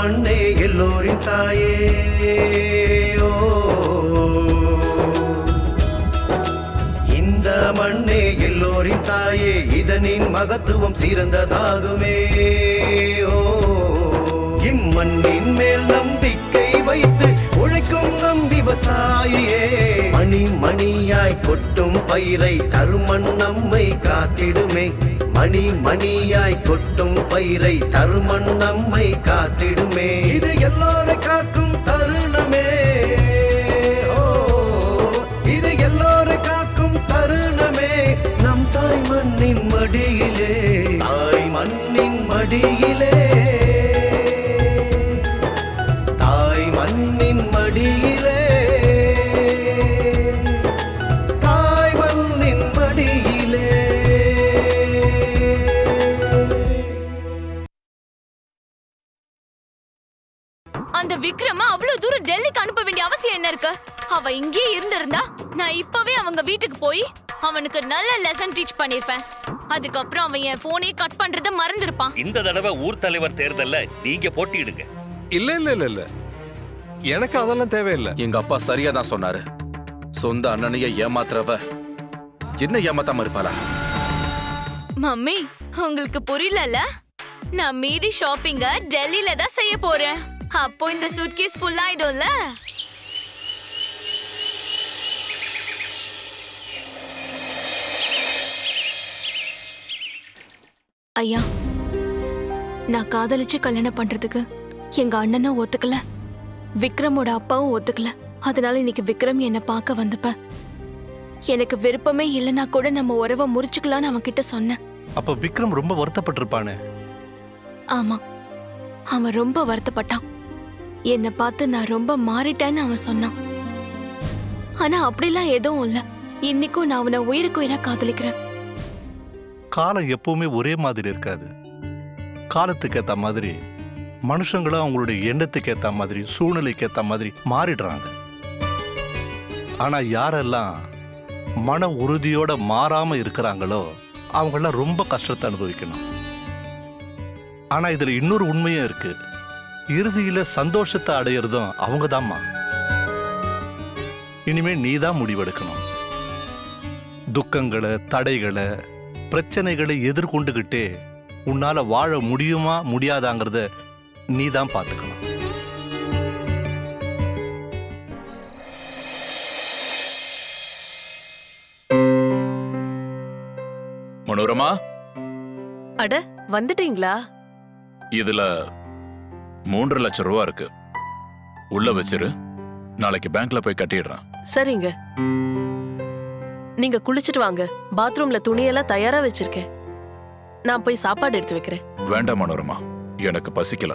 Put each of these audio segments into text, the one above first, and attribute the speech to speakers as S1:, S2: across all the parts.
S1: மண்ணே எல்லோரின் தாயே. இந்த மண்ணே எல்லோரின் தாயே இதனின் மகத்துவம் சிறந்ததாகுமே. ஓ. இம்மண்ணின் மேல் நம்பிக்கை விவசாயியே. மணி மணியாய் கொட்டும் பயிரை தருமன் நம்மை காத்திடுமே. மணி மணியாய் கொட்டும் பயிரை தருமன் நம்மை காத்திடுமே. இது எல்லோரை காக்கும் தருணமே. இது எல்லோரை காக்கும் தருணமே. நம் தாய் மண்ணின் மடியிலே. தாய் மண்ணின் மடியிலே.
S2: வீட்டுக்கு போய் அவனுக்கு நல்ல லெசன் டீச் பண்ணிருப்பேன். அதுக்கப்புறம் அவன் என் போனே கட் பண்றத மறந்திருப்பான்.
S3: இந்த தடவை ஊர் தலைவர் தேர்தல்ல நீங்க போட்டியிடுங்க.
S4: இல்ல இல்ல இல்ல இல்ல. எனக்கு அதெல்லாம் தேவையில்லை.
S5: எங்க அப்பா சரியா தான் சொன்னாரு. சொந்த அண்ணனைய ஏமாத்துறவ என்ன ஏமாத்தாம இருப்பாளா?
S2: மம்மி உங்களுக்கு புரியலல நான் மீதி ஷாப்பிங்க டெல்லியில தான் செய்ய போறேன். அப்போ இந்த சூட்கேஸ் ஃபுல் ஆயிடும்ல?
S6: ஐயா நான் காதலிச்சு கல்யாணம் பண்றதுக்கு எங்க அண்ணனும் ஒத்துக்கல விக்ரமோட அப்பாவும் ஒத்துக்கல. அதனால இன்னைக்கு விக்ரம் என்னை பார்க்க வந்தப்ப எனக்கு விருப்பமே இல்லைன்னா கூட நம்ம உறவை முறிச்சுக்கலாம்னு அவன் கிட்ட சொன்னேன்.
S7: அப்ப விக்ரம் ரொம்ப வருத்தப்பட்டிருப்பானே?
S6: ஆமா அவன் ரொம்ப வருத்தப்பட்டான். என்னை பார்த்து நான் ரொம்ப மாறிட்டேன்னு அவன் சொன்னான். ஆனா அப்படிலாம் எதுவும் இல்ல. இன்னைக்கும் நான் அவனை உயிருக்கு உயிரா காதலிக்கிறேன்.
S7: காலம் எப்பவுமே ஒரே மாதிரி இருக்காது. காலத்துக்கு ஏத்த மாதிரி மனுஷங்களும் அவங்களுடைய எண்ணத்துக்கு ஏத்த மாதிரி சூழ்நிலைக்கு ஏத்த மாதிரி மாறிடுறாங்க. ஆனா யாரெல்லாம் மன உறுதியோட மாறாம இருக்கிறாங்களோ அவங்களாம் ரொம்ப கஷ்டத்தை அனுபவிக்கணும். ஆனா இதுல இன்னொரு உண்மையும் இருக்கு. இறுதியில சந்தோஷத்தை அடையிறதும் அவங்க இனிமேல் நீ தான் முடிவெடுக்கணும். துக்கங்களை தடைகளை பிரச்சனைகளை எதிர்கொண்டுகிட்டே உன்னால வாழ முடியுமா முடியாதாங்கிறத நீ தான் பார்த்துக்கணும்.
S8: மனோரமா?
S9: அட வந்துட்டீங்களா?
S8: இதுல மூன்று லட்சம் ரூபா இருக்கு. உள்ள வச்சிரு. நாளைக்கு பேங்க்ல போய் கட்டிடுறேன்.
S9: சரிங்க. நீங்க குளிச்சிட்டு வாங்க. பாத்ரூம்ல துணியெல்லாம் தயாரா வச்சிருக்கேன். நான் போய் சாப்பாடு எடுத்து வைக்கிறேன்.
S8: வேண்டாம் மனோரமா. எனக்கு பசிக்கல.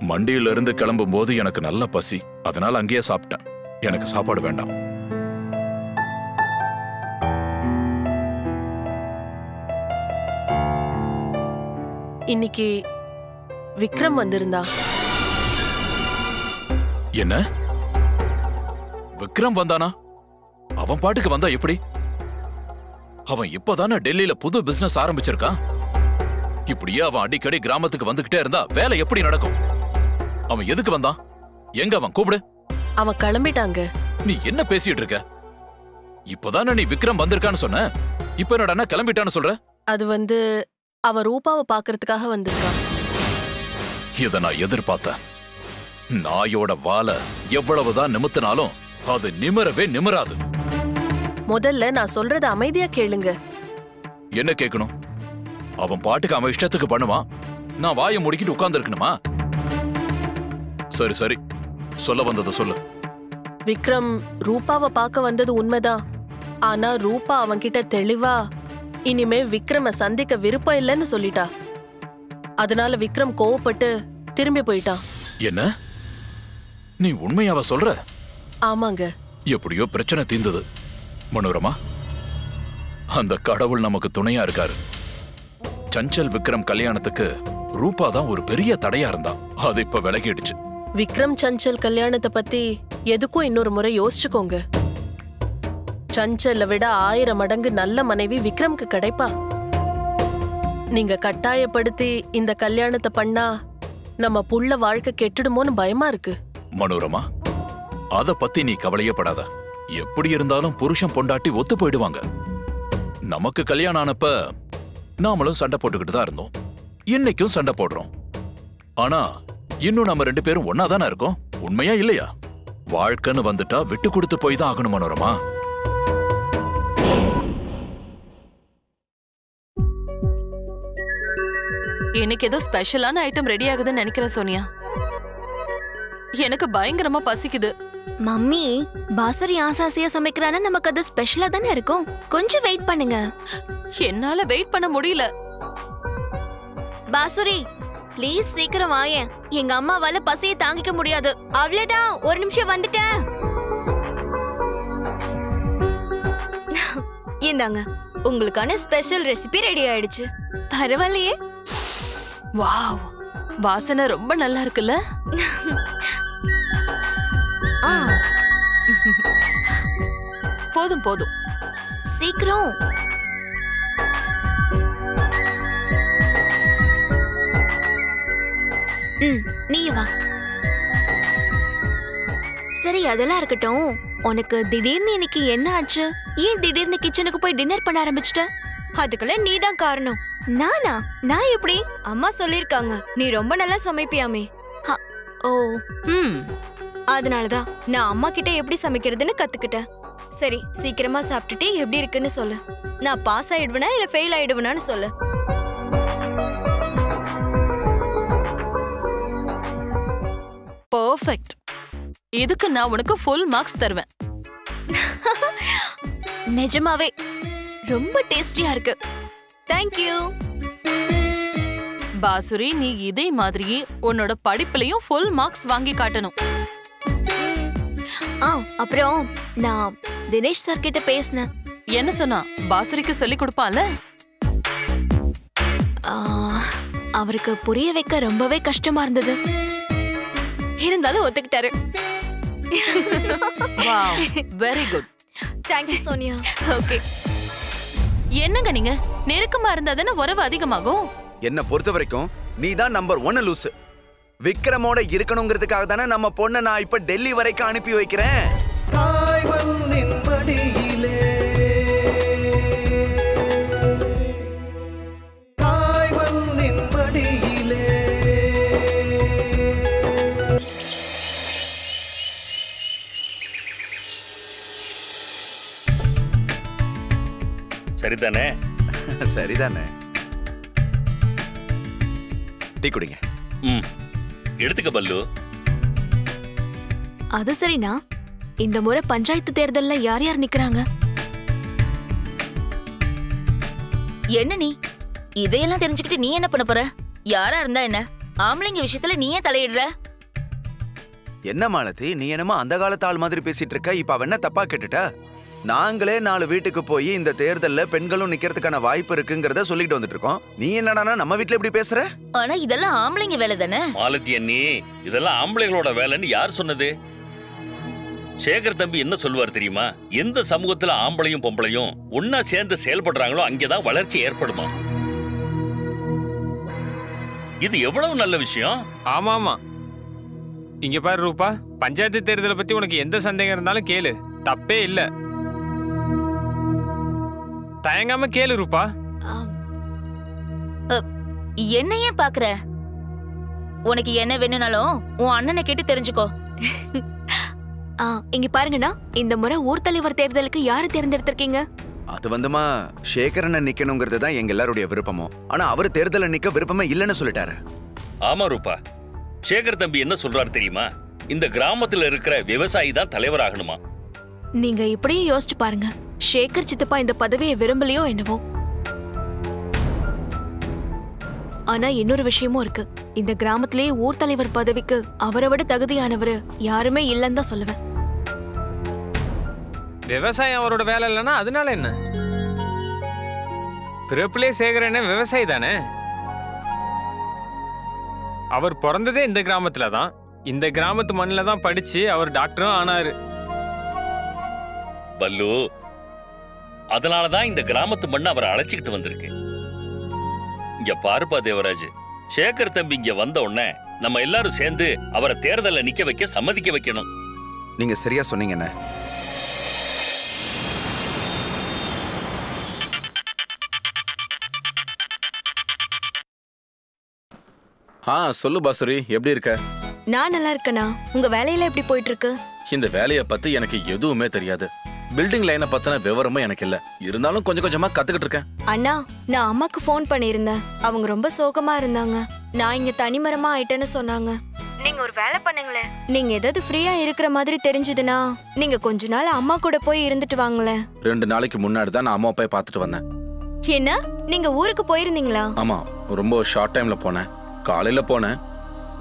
S8: மண்டியில இருந்து கிளம்பும் போது எனக்கு நல்ல பசி. அதனால அங்கேயே சாப்பிட்டேன். எனக்கு சாப்பாடு வேண்டாம்.
S9: இன்னைக்கு விக்ரம் வந்திருந்தா.
S8: என்ன? விக்ரம் வந்தானா? அவன் பாட்டுக்கு வந்தா எப்படி? அவன் இப்பதானே டெல்லியில புது பிசினஸ் ஆரம்பிச்சிருக்கான் இப்படியே அவன் அடிக்கடி கிராமத்துக்கு வந்துகிட்டே இருந்தா வேலை எப்படி நடக்கும்? அவன் எதுக்கு வந்தான்? எங்க அவன்? கூப்பிடு.
S9: அவன் கிளம்பிட்டாங்க.
S8: நீ என்ன பேசிட்டு இருக்க? இப்பதானே நீ விக்ரம் வந்திருக்கான்னு சொன்ன? இப்ப என்னடா கிளம்பிட்டான்னு சொல்ற?
S9: அது வந்து அவன் ரூபாவை பாக்குறதுக்காக வந்திருக்கான்.
S8: இத நான் எதிர்பார்த்தேன். நாயோட வாலை எவ்வளவுதான் நிமித்தினாலும் அது நிமிரவே நிமிராது.
S9: முதல்ல நான் சொல்றத அமைதியா கேளுங்க.
S8: என்ன கேட்கணும் அவன் பாட்டுக்கு அவன் இஷ்டத்துக்கு பண்ணுவான். நான் வாயை முடிக்கிட்டு உட்கார்ந்து இருக்கணுமா சரி சரி. சொல்ல வந்ததை சொல்லு.
S9: விக்ரம் ரூபாவை பார்க்க வந்தது உண்மைதான் ஆனா ரூபா அவன்கிட்ட தெளிவா இனிமே விக்ரம சந்திக்க விருப்பம் இல்லைன்னு சொல்லிட்டா. அதனால விக்ரம் கோவப்பட்டு திரும்பி போயிட்டான்.
S8: என்ன? நீ உண்மையாவ சொல்ற?
S9: ஆமாங்க.
S8: எப்படியோ பிரச்சனை தீர்ந்தது. மனோரமா? அந்த கடவுள் நமக்கு துணையா இருக்காரு. சஞ்சல் விக்ரம் கல்யாணத்துக்கு ரூபா தான் ஒரு பெரிய தடையா இருந்தா. அது இப்ப விலகிடுச்சு.
S9: விக்ரம் சஞ்சல் கல்யாணத்தை பத்தி எதுக்கும் இன்னொரு முறை யோசிச்சுக்கோங்க. சஞ்சலை விட ஆயிரம் மடங்கு நல்ல மனைவி விக்ரம்க்கு கிடைப்பா. நீங்க கட்டாயப்படுத்தி இந்த கல்யாணத்தை பண்ணா
S10: நம்ம புள்ள வாழ்க்கை கெட்டுடுமோன்னு பயமா இருக்கு.
S8: மனோரமா அத பத்தி நீ கவலையே படாத. எப்படி இருந்தாலும் புருஷன் பொண்டாட்டி ஒத்து போயிடுவாங்க. நமக்கு கல்யாணம் ஆனப்ப நாமளும் சண்டை போட்டுக்கிட்டு தான் இருந்தோம். இன்னைக்கும் சண்டை போடுறோம். ஆனா இன்னும் நம்ம ரெண்டு பேரும் ஒன்னா தானே இருக்கோம்? உண்மையா இல்லையா? வாழ்க்கைன்னு வந்துட்டா விட்டு கொடுத்து போய் தான் ஆகணும் மனோரமா
S10: எனக்கு ஏதோ ஸ்பெஷலான ஐட்டம் ரெடி ஆகுதுன்னு நினைக்கிறேன் சோனியா. எனக்கு பயங்கரமா பசிக்குது.
S6: மம்மி பாசரி ஆசாசியா சமைக்கிறானா நமக்கு அது ஸ்பெஷலா தானே இருக்கும். கொஞ்சம் வெயிட் பண்ணுங்க.
S10: என்னால வெயிட் பண்ண முடியல.
S6: பாசுரி ப்ளீஸ் சீக்கிரம் வாயேன் எங்க அம்மாவால பசியை தாங்கிக்க முடியாது.
S11: அவ்வளவுதான் ஒரு நிமிஷம் வந்துட்டேன். இந்தாங்க உங்களுக்கான ஸ்பெஷல் ரெசிபி ரெடி ஆயிடுச்சு.
S6: பரவாயில்லையே.
S10: வாவ் வாசனை ரொம்ப நல்லா இருக்குல்ல? போதும் போதும்.
S6: சீக்கிரம். ம் நீ வா. சரி அதெல்லாம் இருக்கட்டும். உனக்கு திடீர்னு இன்னைக்கு என்ன ஆச்சு? ஏன் திடீர்னு கிச்சனுக்கு போய் டின்னர் பண்ண ஆரம்பிச்சிட்ட?
S11: அதுக்கெல்லாம் நீ தான் காரணம்.
S6: நானா? நான் எப்படி?
S11: அம்மா சொல்லிருக்காங்க நீ ரொம்ப நல்லா சமைப்பியாமே.
S6: ஓ.
S10: ம்.
S11: அதனாலதான் நான் அம்மா கிட்ட எப்படி சமைக்கிறதுன்னு கத்துக்கிட்டேன். சரி சீக்கிரமா சாப்பிட்டுட்டு எப்படி இருக்குன்னு சொல்லு. நான் பாஸ் ஆயிடுவேனா இல்ல ஃபெயில் ஆயிடுவேனான்னு சொல்லு.
S10: பர்ஃபெக்ட் இதுக்கு நான் உனக்கு ஃபுல் மார்க்ஸ் தருவேன்.
S6: நிஜமாவே ரொம்ப டேஸ்டியா இருக்கு.
S11: தேங்க்யூ
S10: பாசுரி நீ இதே மாதிரியே உன்னோட படிப்புலயும் ஃபுல் மார்க்ஸ் வாங்கி காட்டணும்.
S6: ஆ அப்புறம் நான் தினேஷ் சார் கிட்ட பேசினேன்.
S10: என்ன சொன்னா? பாசுரிக்கு சொல்லி கொடுப்பான்ல?
S6: ஆ, அவருக்கு புரிய வைக்க ரொம்பவே கஷ்டமா இருந்தது. இருந்தாலும் ஒத்துக்கிட்டாரு.
S10: Wow very good
S11: thank you Sonia
S6: okay
S10: என்னங்க நீங்க? நெருக்கமா இருந்தா தானே உறவு அதிகமாகும்?
S12: என்ன பொறுத்த வரைக்கும் நீ தான் நம்பர் ஒன்னு லூசு விக்ரமோட இருக்கணுங்கிறதுக்காக தானே நம்ம பொண்ணை நான் இப்ப டெல்லி வரைக்கும் அனுப்பி வைக்கிறேன்.
S1: மடியிலே மடியிலே.
S3: சரிதானே?
S12: சரிதானே. டீ குடிங்க.
S3: ம். எடுத்துக்க பல்லு.
S6: அது சரிண்ணா. இந்த முறை பஞ்சாயத்து தேர்தல்ல யார் யார் நிக்கறாங்க?
S13: என்ன நீ? இதையெல்லாம் தெரிஞ்சுக்கிட்டு நீ என்ன பண்ண போற? யாரா இருந்தா என்ன? ஆம்பளைங்க விஷயத்துல நீ ஏன் தலையிடுற?
S12: என்ன மாலதி நீ என்னமோ அந்த காலத்து ஆள் மாதிரி பேசிட்டு இருக்க? இப்ப அவ என்ன தப்பா கேட்டுட்டா? நாங்களே நாலு வீட்டுக்கு போய் இந்த தேர்தல்ல பெண்களும் நிக்கிறதுக்கான வாய்ப்பு இருக்குங்கிறத சொல்லிட்டு வந்துட்டு இருக்கோம். நீ என்னடானா நம்ம வீட்ல இப்படி பேசுற?
S13: ஆனா இதெல்லாம் ஆம்பளைங்க வேலை தானே
S3: மாலதி அண்ணி இதெல்லாம் ஆம்பளைங்களோட வேலைன்னு யார் சொன்னது? சேகர் தம்பி என்ன சொல்லுவார் தெரியுமா? எந்த சமூகத்துல ஆம்பளையும் பொம்பளையும் ஒன்னா சேர்ந்து செயல்படுறாங்களோ அங்கேதான் வளர்ச்சி ஏற்படுமா? இது எவ்வளவு நல்ல விஷயம்?
S14: ஆமா ஆமா இங்க பாரு ரூபா பஞ்சாயத்து தேர்தலை பத்தி உனக்கு எந்த சந்தேகம் இருந்தாலும் கேளு. தப்பே இல்ல. தயங்காம கேளு ரூபா.
S13: என்ன ஏன் பாக்குற? உனக்கு என்ன வேணும்னாலும் உன் அண்ணனை கேட்டு தெரிஞ்சுக்கோ.
S6: இங்க பாருங்கண்ணா. இந்த முறை ஊர் தலைவர் தேர்தலுக்கு யாரை தேர்ந்தெடுத்திருக்கீங்க?
S12: அது வந்துமா சேகரனை நிக்கணுங்கிறது தான் எங்க எல்லாருடைய விருப்பமும் ஆனா அவர் தேர்தல நிக்க விருப்பமே இல்லைன்னு சொல்லிட்டாரு.
S3: ஆமா ரூபா. சேகர் தம்பி என்ன சொல்றாரு தெரியுமா? இந்த கிராமத்துல இருக்கிற விவசாயி தான் தலைவராகணுமா
S6: நீங்க இப்படியே யோசிச்சு பாருங்க. சேகர் சித்தப்பா இந்த பதவியை விரும்பலையோ என்னவோ. ஆனா இன்னொரு விஷயமும் இருக்கு. இந்த கிராமத்திலேயே ஊர் தலைவர் பதவிக்கு அவரை விட தகுதியானவர் யாருமே இல்லைன்னு தான் சொல்லுவேன்.
S14: விவசாயம் அவரோட வேலை இல்லைன்னா அதனால என்ன? பிறப்பிலே சேகரனே விவசாயி தானே? அவர் பிறந்ததே இந்த கிராமத்துல தான். இந்த கிராமத்து மண்ணில் தான் படிச்சு அவர் டாக்டரும் ஆனாரு.
S3: பல்லு அதனாலதான் இந்த கிராமத்து மண்ணை அவரை அழைச்சிக்கிட்டு வந்திருக்கு. இங்க பாருப்பா தேவராஜ். சேகர் தம்பி இங்க வந்த உடனே நம்ம எல்லாரும் சேர்ந்து அவரை தேர்தல்ல நிக்க வைக்க சம்மதிக்க வைக்கணும்.
S12: நீங்க சரியா சொன்னீங்கண்ணே.
S5: ஆ சொல்லு பாசுரி எப்படி இருக்க?
S11: நான் நல்லா இருக்கேனா? உங்க வேலையில எப்படி போயிட்டு இருக்கு?
S5: இந்த வேலையை பத்தி எனக்கு எதுவுமே தெரியாது. பில்டிங் லைனை பத்தின விவரமும் எனக்கு இல்ல. இருந்தாலும் கொஞ்சம் கொஞ்சமா கத்துக்கிட்டு இருக்கேன்.
S11: அண்ணா நான் அம்மாக்கு ஃபோன் பண்ணியிருந்தேன். அவங்க ரொம்ப சோகமா இருந்தாங்க. நான் இங்க தனிமரமா ஆயிட்டேன்னு சொன்னாங்க. நீங்க ஒரு வேலை பண்ணுங்களேன். நீங்க ஏதாவது ஃப்ரீயா இருக்கிற மாதிரி தெரிஞ்சதுன்னா நீங்க கொஞ்ச நாள் அம்மா கூட போய் இருந்துட்டு வாங்களேன்.
S5: ரெண்டு நாளைக்கு முன்னாடி தான் நான் அம்மா போய் பார்த்துட்டு வந்தேன்.
S11: என்ன? நீங்க ஊருக்கு போயிருந்தீங்களா?
S5: ஆமா ரொம்ப ஷார்ட் டைம்ல போனேன். காலையில போனேன்.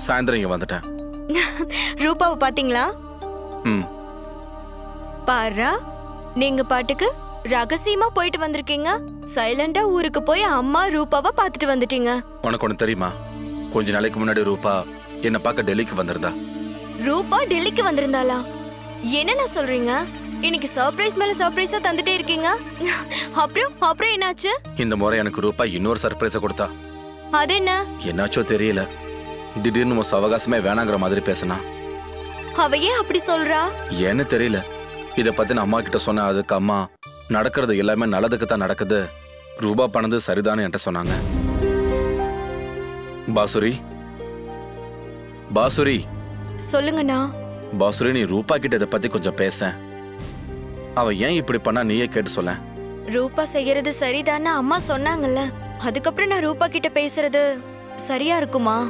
S5: சாயந்தரம் இங்க வந்துட்டேன்.
S11: ரூபாவை பாத்தீங்களா?
S5: ம்.
S11: பாரா? நீங்க பாட்டுக்கு ரகசியமா போயிட்டு வந்திருக்கீங்க. சைலண்டா ஊருக்கு போய் அம்மா ரூபாவை பார்த்துட்டு வந்துட்டீங்க.
S5: உனக்கு ஒன்று தெரியுமா? கொஞ்ச நாளைக்கு முன்னாடி ரூபா என்னை பார்க்க டெல்லிக்கு வந்திருந்தா.
S11: ரூபா டெல்லிக்கு வந்திருந்தாளா? என்னென்ன சொல்றீங்க? இன்னைக்கு சர்ப்ரைஸ் மேல சர்ப்ரைஸா தந்துட்டே இருக்கீங்க. அப்புறம் அப்புறம் என்னாச்சு?
S5: இந்த முறை எனக்கு ரூபா இன்னொரு சர்ப்ரைஸை கொடுத்தா.
S11: அது என்ன
S5: என்னாச்சோ தெரியல. திடீர்னு உன் சவகாசமே வேணாங்கிற மாதிரி பேசினா.
S11: அவ ஏன் அப்படி சொல்றா?
S5: ஏன்னு தெரியல. இத பத்தி நான் அம்மா கிட்ட சொன்ன அதுக்கு அம்மா நடக்கிறது எல்லாமே நல்லதுக்கு தான் நடக்குது. ரூபா பண்ணது சரிதான்னு என்கிட்ட சொன்னாங்க. பாசுரி. பாசுரி.
S11: சொல்லுங்கண்ணா.
S5: பாசுரி நீ ரூபா கிட்ட இதை பத்தி கொஞ்சம் பேச. அவ ஏன் இப்படி பண்ணா நீயே கேட்டு சொல்ல.
S11: ரூபா செய்யறது சரிதான்னு அம்மா சொன்னாங்கல்ல. அதுக்கப்புறம் நான் ரூபா கிட்ட பேசுறது சரியா இருக்குமா?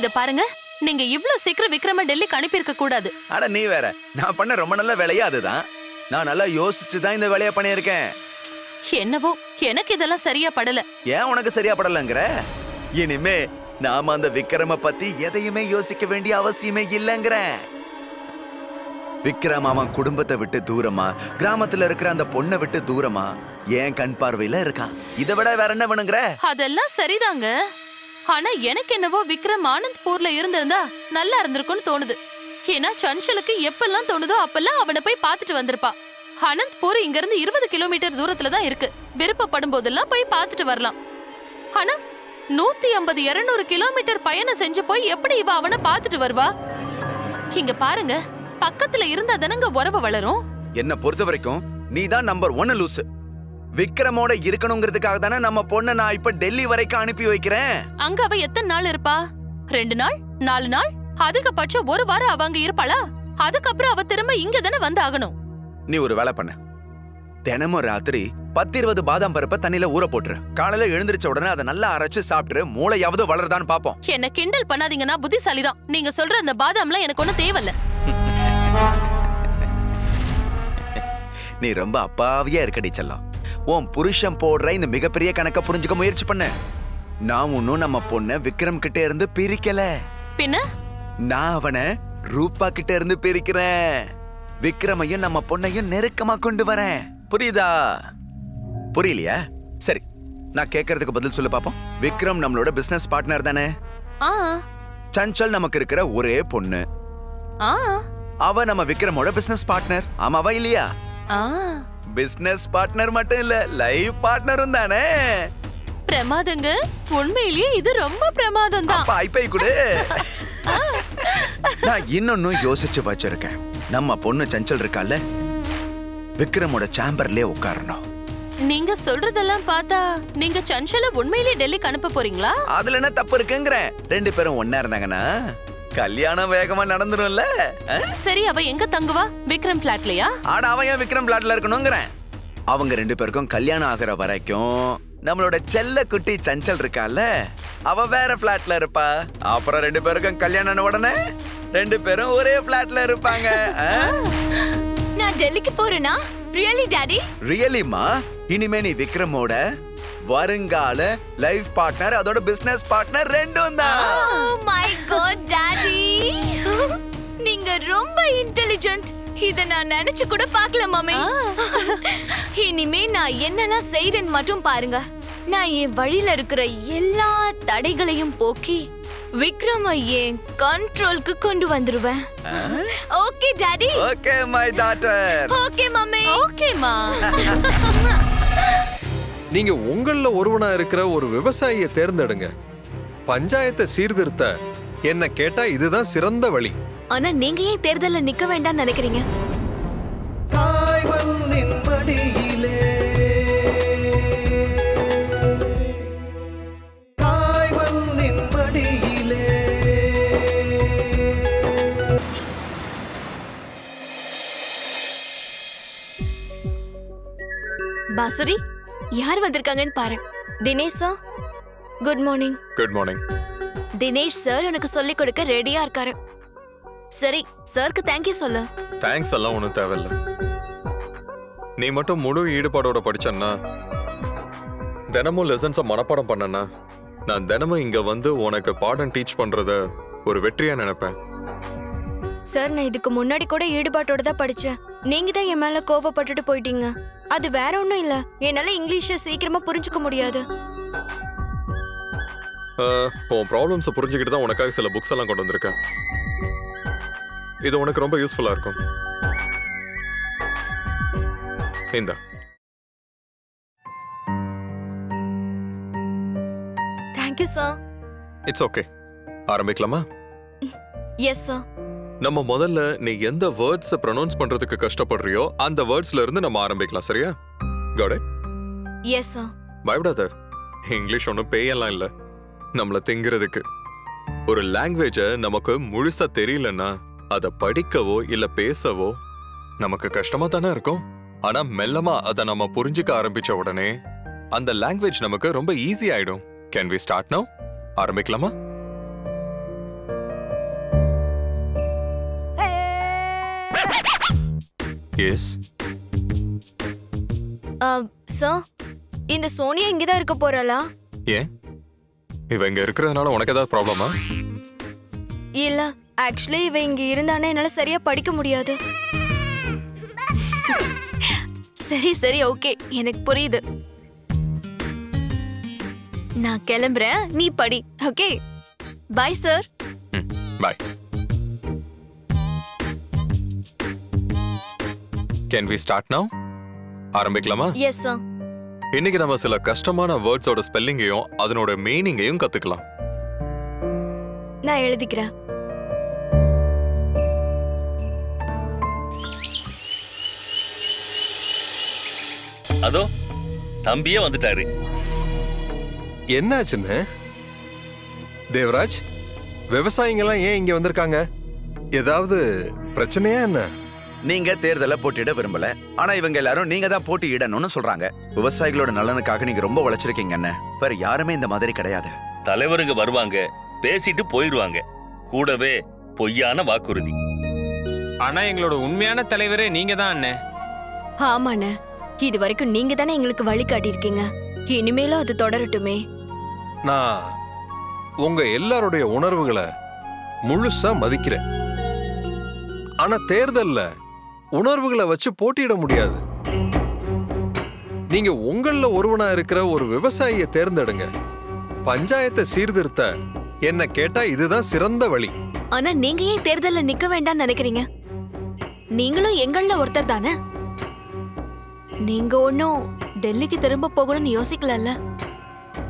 S10: இத பாருங்க. நீங்க இவ்ளோ சீக்கிரம் விக்ரம டெல்லிக்கு அனுப்பியிருக்க கூடாது.
S12: அட நீ வேற. நான் பண்ண ரொம்ப நல்ல வேலையா அதுதான்? நான் நல்லா யோசிச்சு தான் இந்த வேலையை பண்ணியிருக்கேன்.
S10: என்னவோ எனக்கு இதெல்லாம் சரியா படல.
S12: ஏன் உனக்கு சரியா படலங்கிற? இனிமே நாம அந்த விக்ரம பத்தி எதையுமே யோசிக்க வேண்டிய அவசியமே இல்லைங்கிறேன் விக்ரம் அவன் குடும்பத்தை விட்டு தூரமா கிராமத்துல இருக்கிற அந்த பொண்ணை விட்டு தூரமா ஏன் கண் பார்வையில இருக்கான். இதை விட வேற என்ன வேணுங்கிற?
S10: அதெல்லாம் சரிதாங்க. ஆனா எனக்கு என்னவோ விக்ரம் ஆனந்த்பூர்ல இருந்திருந்தா நல்லா இருந்திருக்கும்னு தோணுது. ஏன்னா சஞ்சலுக்கு எப்பெல்லாம் தோணுதோ அப்பெல்லாம் அவனை போய் பார்த்துட்டு வந்திருப்பா. அனந்த்பூர் இங்க இருந்து இருபது கிலோமீட்டர் தூரத்துல தான் இருக்கு. விருப்பப்படும் போதெல்லாம் போய் பார்த்துட்டு வரலாம். ஆனா நூத்தி ஐம்பது இருநூறு கிலோமீட்டர் பயணம் செஞ்சு போய் எப்படி இவ அவனை பார்த்துட்டு வருவா? இங்க பாருங்க பக்கத்துல இருந்தா தானங்க உறவு வளரும்?
S12: என்ன பொறுத்த வரைக்கும் நீ தான் நம்பர் ஒன்னு லூசு விக்ரமோட இருக்கணுங்கிறதுக்காக தானே நம்ம பொண்ணை நான் இப்ப டெல்லி வரைக்கும் அனுப்பி வைக்கிறேன்.
S10: அங்க அவ எத்தனை நாள் இருப்பா? ரெண்டு நாள்? நாலு நாள்? அதிகபட்சம் ஒரு வாரம் அவ அங்க இருப்பாளா? அதுக்கப்புறம் அவ திரும்ப இங்க தானே வந்து ஆகணும்
S12: நீ ஒரு வேலை பண்ணு. தினமும் ராத்திரி பத்து இருபது பாதாம் பருப்பை தண்ணியில ஊற போட்டுரு. காலையில எழுந்திருச்ச உடனே அதை நல்லா அரைச்சு சாப்பிட்டு மூளையாவது வளருதான்னு பாப்போம்.
S10: என்ன கிண்டல் பண்ணாதீங்கன்னா புத்திசாலிதான். நீங்க சொல்ற அந்த பாதாம்லாம் எனக்கு ஒண்ணும் தேவையில்ல.
S12: நீ ரொம்ப அப்பாவியா இருக்கடி செல்லம். உன் புருஷன் போடுற இந்த மிகப்பெரிய கணக்க புரிஞ்சுக்க முயற்சி பண்ண. நான் ஒன்னும் நம்ம பொண்ண விக்ரம் கிட்ட இருந்து பிரிக்கல.
S10: பின்ன?
S12: நான் அவனை ரூபா கிட்ட இருந்து பிரிக்கிறேன். விக்ரமையும் நம்ம பொண்ணையும் நெருக்கமா கொண்டு வரேன். புரியுதா? புரியலையா? சரி நான் கேட்கறதுக்கு பதில் சொல்லு பாப்போம். விக்ரம் நம்மளோட பிசினஸ் பார்ட்னர் தானே? சஞ்சல் நமக்கு இருக்கிற ஒரே பொண்ணு.
S10: ஆ.
S12: அவ நம்ம விக்ரமோட பிசினஸ் பார்ட்னர் ஆமாவா இல்லையா? பிசினஸ் பார்ட்னர் மட்டும் இல்ல லைஃப் பார்ட்னரும் தானே.
S10: பிரமாதங்க. உண்மையிலேயே இது ரொம்ப பிரமாதம் தான்
S12: அப்ப ஐப்பை கொடு. நான் இன்னொன்னும் யோசிச்சு வச்சிருக்கேன். நம்ம பொண்ணு சஞ்சல் இருக்கால விக்ரமோட சாம்பர்லயே உட்காரணும்.
S10: நீங்க சொல்றதெல்லாம் பார்த்தா நீங்க சஞ்சல உண்மையிலேயே டெல்லிக்கு அனுப்ப போறீங்களா?
S12: அதுல என்ன தப்பு இருக்குங்கிறேன். ரெண்டு பேரும் ஒன்னா இருந்தாங்கன்னா கல்யாணம் வேகமா நடந்துரும்ல?
S10: சரி அவ எங்க தங்குவா? விக்ரம் பிளாட்லயா
S12: ஆட அவன் ஏன் விக்ரம் பிளாட்ல இருக்கணுங்கிறேன். அவங்க ரெண்டு பேருக்கும் கல்யாணம் ஆகுற வரைக்கும் நம்மளோட செல்ல குட்டி சஞ்சல் இருக்கால அவ வேற பிளாட்ல இருப்பா. அப்புறம் ரெண்டு பேருக்கும் கல்யாணம் ஆன உடனே ரெண்டு பேரும் ஒரே பிளாட்ல இருப்பாங்க.
S2: நான் டெல்லிக்கு போறேனா? ரியலி டாடி
S12: ரியலிமா இனிமே நீ விக்ரமோட வருங்கால லைஃப் பார்ட்னர் அதோட பிசினஸ் பார்ட்னர் ரெண்டும் தான்.
S2: நீங்க ரொம்ப இன்டெலிஜென்ட் இத நான் நினைச்சு கூட பார்க்கல மாமி. இனிமே நான் என்னெல்லாம் செய்றேன்னு மட்டும் பாருங்க. நான் என் வழியில இருக்கிற எல்லா தடைகளையும் போக்கி விக்ரம ஏன் கண்ட்ரோலுக்கு கொண்டு வந்துருவேன். Okay daddy
S12: okay my daughter
S2: okay mummy ஓகேமா
S4: நீங்க உங்கள ஒருவனா இருக்கிற ஒரு விவசாயியை தேர்ந்தெடுங்க. பஞ்சாயத்தை சீர்திருத்த என்ன கேட்டா இதுதான் சிறந்த வழி.
S6: ஆனா நீங்க ஏன் தேர்தல்ல நிக்க வேண்டாம்னு நினைக்கிறீங்க? பாசுரி யார் வந்திருக்காங்கன்னு பாரு.
S11: Dinesh sir good morning
S4: good morning
S6: Dinesh sir உனக்கு சொல்லிக் கொடுக்க ரெடியா இருக்காரு. சரி சாருக்கு தேங்க்யூ சொல்லு.
S4: தேங்க்ஸ் எல்லாம் ஒன்றும் தேவையில்ல. நீ மட்டும் முழு ஈடுபாடோட படிச்சன்னா தினமும் லெசன்ஸை மனப்பாடம் பண்ணனா நான் தினமும் இங்க வந்து உனக்கு பாடம் டீச் பண்றத ஒரு வெற்றியா நினைப்பேன்.
S11: சார் நான் இதுக்கு முன்னாடி கூட ஈடுபாட்டோட தான் படிச்சேன். நீங்க தான் என் மேல கோபப்பட்டுட்டு போயிட்டீங்க. அது வேற ஒண்ணும் இல்ல. என்னால இங்கிலீஷை சீக்கிரமா புரிஞ்சுக்க முடியாது.
S4: உன் ப்ராப்ளம்ஸை புரிஞ்சுக்கிட்டு தான் உனக்காக சில புக்ஸ் எல்லாம் கொண்டு வந்திருக்கேன். இது உனக்கு ரொம்ப யூஸ்ஃபுல்லா இருக்கும். இந்தா.
S11: Thank you sir
S4: it's okay ஆரம்பிக்கலாமா?
S11: எஸ் சார்
S4: நம்ம முதல்ல நீ எந்த வேர்ட்ஸை ப்ரொனவுன்ஸ் பண்றதுக்கு கஷ்டப்படுறியோ அந்த வேர்ட்ஸ்ல இருந்து நம்ம ஆரம்பிக்கலாம் சரியா? காட்
S11: எஸ் சார்
S4: பயப்படாத. இங்கிலீஷ் ஒன்றும் பேயெல்லாம் இல்லை. நம்மளை திங்கிறதுக்கு. ஒரு லாங்குவேஜை நமக்கு முழுசா தெரியலன்னா அதை படிக்கவோ இல்ல பேசவோ நமக்கு கஷ்டமா தானே இருக்கும்? ஆனா மெல்லமா அதை நம்ம புரிஞ்சுக்க ஆரம்பிச்ச உடனே அந்த லாங்குவேஜ் நமக்கு ரொம்ப ஈஸி ஆயிடும். கேன் வி ஸ்டார்ட் நவ் ஆரம்பிக்கலாமா? எஸ்
S11: சார் இந்த சோனியா இங்கதான் இருக்க போறாளா?
S4: ஏன்? இவ இங்க இருக்கிறதுனால உனக்கு ஏதாவது ப்ராப்ளமா
S11: இல்ல ஆக்சுவலி இவ இங்க இருந்தானே என்னால சரியா படிக்க முடியாது.
S6: சரி சரி ஓகே எனக்கு புரியுது. நான் கிளம்புறேன். நீ படி okay bye sir
S4: bye can we start now ஆரம்பிக்கலாமா?
S11: எஸ் சார்
S4: இன்னைக்கு நம்ம சில கஷ்டமான வேர்ட்ஸோட ஸ்பெல்லிங்கையும் அதனோட மீனிங்கையும் கத்துக்கலாம்.
S11: நான் எழுதிக்கிறேன்.
S3: அதோ தம்பியே வந்துட்டாரு.
S4: என்னாச்சுன்னு தேவராஜ் விவசாயிங்கெல்லாம் ஏன் இங்க வந்திருக்காங்க? ஏதாவது பிரச்சனையா என்ன?
S12: நீங்க தேர்தலை போட்டியிட விரும்பல. ஆனா இவங்க எல்லாரும் நீங்க தான் போட்டியிடணும்னு சொல்றாங்க. விவசாயிகளோட நலனுக்காக நீங்க ரொம்ப உழைச்சிருக்கீங்க என்ன வேற யாருமே இந்த மாதிரி கிடையாது.
S3: தலைவருங்க வருவாங்க பேசிட்டு போயிருவாங்க. கூடவே பொய்யான வாக்குறுதி.
S14: ஆனா எங்களோட உண்மையான தலைவரே நீங்க தான் அண்ணே.
S11: ஆமாண்ணே. இது வரைக்கும் நீங்க தானே எங்களுக்கு வழி காட்டியிருக்கீங்க? இனிமேலும் அது தொடரட்டுமே.
S4: நான் உங்க எல்லாருடைய உணர்வுகளை முழுசா மதிக்கிறேன். ஆனா தேர்தல்ல உணர்வுகளை வச்சு போட்டியிட முடியாது. நீங்க உங்கள ஒருவனா இருக்கிற ஒரு விவசாயியை தேர்ந்தெடுங்க. பஞ்சாயத்தை சீர்திருத்த என்ன கேட்டா இதுதான் சிறந்த வழி.
S6: ஆனா நீங்க ஏன் தேர்தல்ல நிக்க வேண்டாம்னு நினைக்கிறீங்க? நீங்களும் எங்கள ஒருத்தர் தானே? நீங்க ஒன்னும் டெல்லிக்கு திரும்ப போகணும்னு யோசிக்கலல்ல?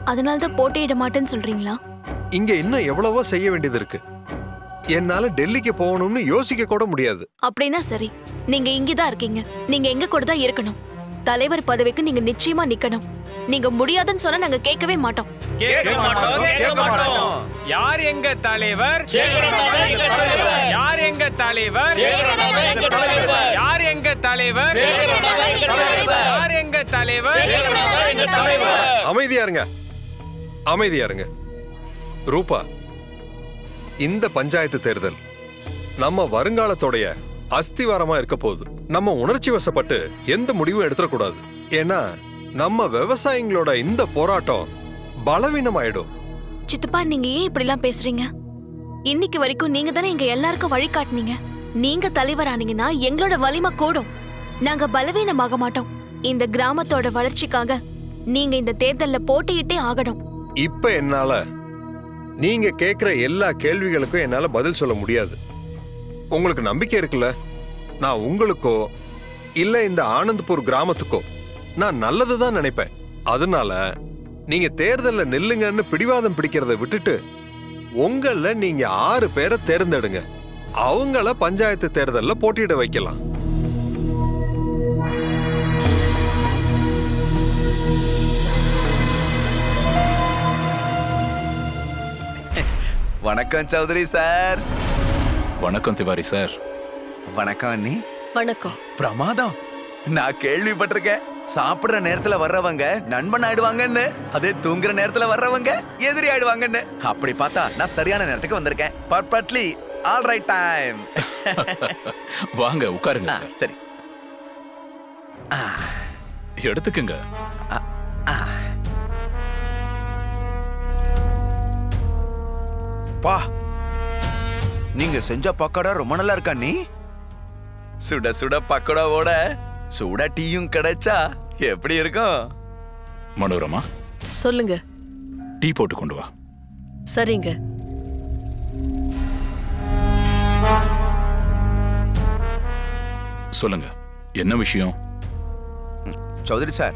S6: அதனாலதான் போட்டியிட மாட்டேன்னு சொல்றீங்களா?
S4: இங்க இன்னும் எவ்வளவோ செய்ய வேண்டியது இருக்கு. என்னால டெல்லிக்கு போகணும்னு யோசிக்க கூட முடியாது.
S6: அப்படின்னா சரி. நீங்க இங்கதான் இருக்கீங்க. நீங்க எங்க கூட தான் இருக்கணும். தலைவர் பதவிக்கு நீங்க நிச்சயமா நிக்கணும். நீங்க முடியாதுன்னு சொன்னா நாங்க கேட்கவே மாட்டோம்.
S14: கேட்க மாட்டோம் கேட்க மாட்டோம். யார் எங்க தலைவர்? யார் எங்க தலைவர்? யார் எங்க தலைவர்? யார் எங்க தலைவர்?
S4: அமைதியா இருங்க. அமைதியா இருங்க. ரூபா இந்த பஞ்சாயத்து தேர்தல் நம்ம வருங்காலத்தோடைய அஸ்திவாரமா இருக்க போகுது. நம்ம உணர்ச்சி வசப்பட்டு எந்த முடிவும் எடுத்துடக்கூடாது. ஏன்னா நம்ம விவசாயிங்களோட இந்த போராட்டம் பலவீனமாயிடும்.
S6: சித்தப்பா நீங்க ஏன் இப்படி எல்லாம் பேசுறீங்க? இன்னைக்கு வரைக்கும் நீங்க தானே எங்க எல்லாருக்கும் வழி காட்டுனீங்க. நீங்க தலைவரானீங்கன்னா எங்களோட வலிமை கூடும். நாங்க பலவீனமாக மாட்டோம். இந்த கிராமத்தோட வளர்ச்சிக்காக நீங்க இந்த தேர்தல்ல போட்டியிட்டே ஆகணும்.
S4: இப்ப என்னால?
S15: நீங்க கேட்குற எல்லா கேள்விகளுக்கும் என்னால பதில் சொல்ல முடியாது. உங்களுக்கு நம்பிக்கை இருக்குல்ல? நான் உங்களுக்கோ இல்ல இந்த ஆனந்த்பூர் கிராமத்துக்கோ? நான் நல்லது தான் நினைப்பேன். அதனால நீங்க தேர்தல்ல நில்லுங்கன்னு பிடிவாதம் பிடிக்கிறத விட்டுட்டு உங்கள நீங்க ஆறு பேரை தேர்ந்தெடுங்க. அவங்கள பஞ்சாயத்து தேர்தல்ல போட்டியிட வைக்கலாம்.
S12: வணக்கம் சௌதரி சார்.
S8: வணக்கம் திவாரி சார்.
S12: வணக்கம் அண்ணி.
S9: வணக்கம்.
S12: பிரமாதம். நான் கேள்விப்பட்டிருக்கேன். சாப்பிடுற நேரத்துல வர்றவங்க நண்பன் ஆயிடுவாங்கன்னு. அதே தூங்குற நேரத்துல வர்றவங்க எதிரி ஆயிடுவாங்கன்னு. அப்படி பார்த்தா நான் சரியான நேரத்துக்கு வந்திருக்கேன். பர்ஃபெக்ட்லி ஆல் ரைட் டைம்
S8: வாங்க உட்காருங்க சார்.
S12: சரி.
S8: எடுத்துக்கங்க.
S12: பா. நீங்க செஞ்ச பக்கோடா ரொம்ப நல்லா இருக்கா நீ? சுட சுட பக்கோடாவோட சுட டீயும் கிடைச்சா எப்படி இருக்கும்?
S8: மனோரமா?
S9: சொல்லுங்க.
S8: டீ போட்டு கொண்டு வா.
S9: சரிங்க.
S8: சொல்லுங்க. என்ன விஷயம்?
S12: சௌதரி சார்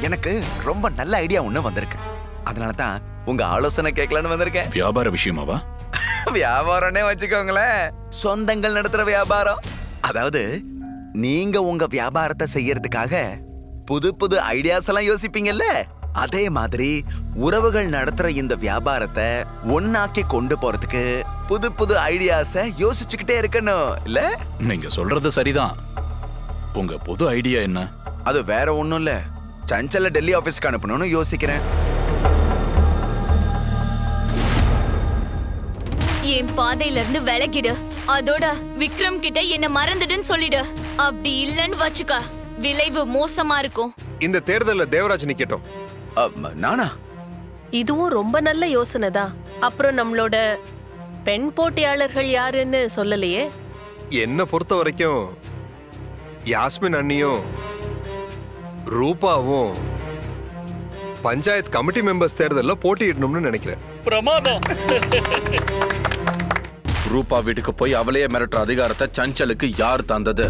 S12: எனக்கு ரொம்ப நல்ல ஐடியா ஒண்ணு வந்திருக்கு. அதனால தான் உங்க ஆலோசனை கேட்கலான்னு வந்திருக்கேன்.
S8: வியாபார விஷயமாவா?
S12: வியாபாரம்னே வச்சுக்கோங்களேன். சொந்தங்கள் நடத்துற வியாபாரம். அதாவது நீங்க உங்க வியாபாரத்தை செய்யறதுக்காக புது புது ஐடியாஸ் எல்லாம் யோசிப்பீங்கல்ல? அதே மாதிரி உறவுகள் நடத்துற இந்த வியாபாரத்தை ஒன்னாக்கி கொண்டு போறதுக்கு புது புது ஐடியாஸ யோசிச்சுக்கிட்டே இருக்கணும் இல்ல?
S8: நீங்க சொல்றது சரிதான். உங்க புது ஐடியா என்ன?
S12: அது வேற ஒண்ணும் இல்ல. சஞ்சல டெல்லி ஆபீஸ்க்கு அனுப்பணும்னு யோசிக்கிறேன்.
S2: என் பாதையில இருந்து விலகிடு. அதோட விக்ரம் கிட்ட என்ன மறந்துடுன்னு சொல்லிடு. அப்படி இல்லன்னு வச்சுக்க. விளைவு மோசமா இருக்கும்.
S15: இந்த தேர்தல்ல தேவராஜ் நிக்கட்டும்.
S12: நானா?
S9: இதுவும் ரொம்ப நல்ல யோசனை தான். அப்புறம் நம்மளோட பெண் போட்டியாளர்கள் யாருன்னு சொல்லலையே?
S15: என்னை பொறுத்த வரைக்கும் யாஸ்மின் அண்ணியும் ரூபாவும் பஞ்சாயத்து கமிட்டி மெம்பர்ஸ் தேர்தல்ல போட்டியிடணும்னு நினைக்கிறேன்.
S3: பிரமாதம்.
S5: ரூபா வீட்டுக்கு போய் அவளையே மிரட்டுற அதிகாரத்தை சஞ்சலுக்கு யார் தந்தது?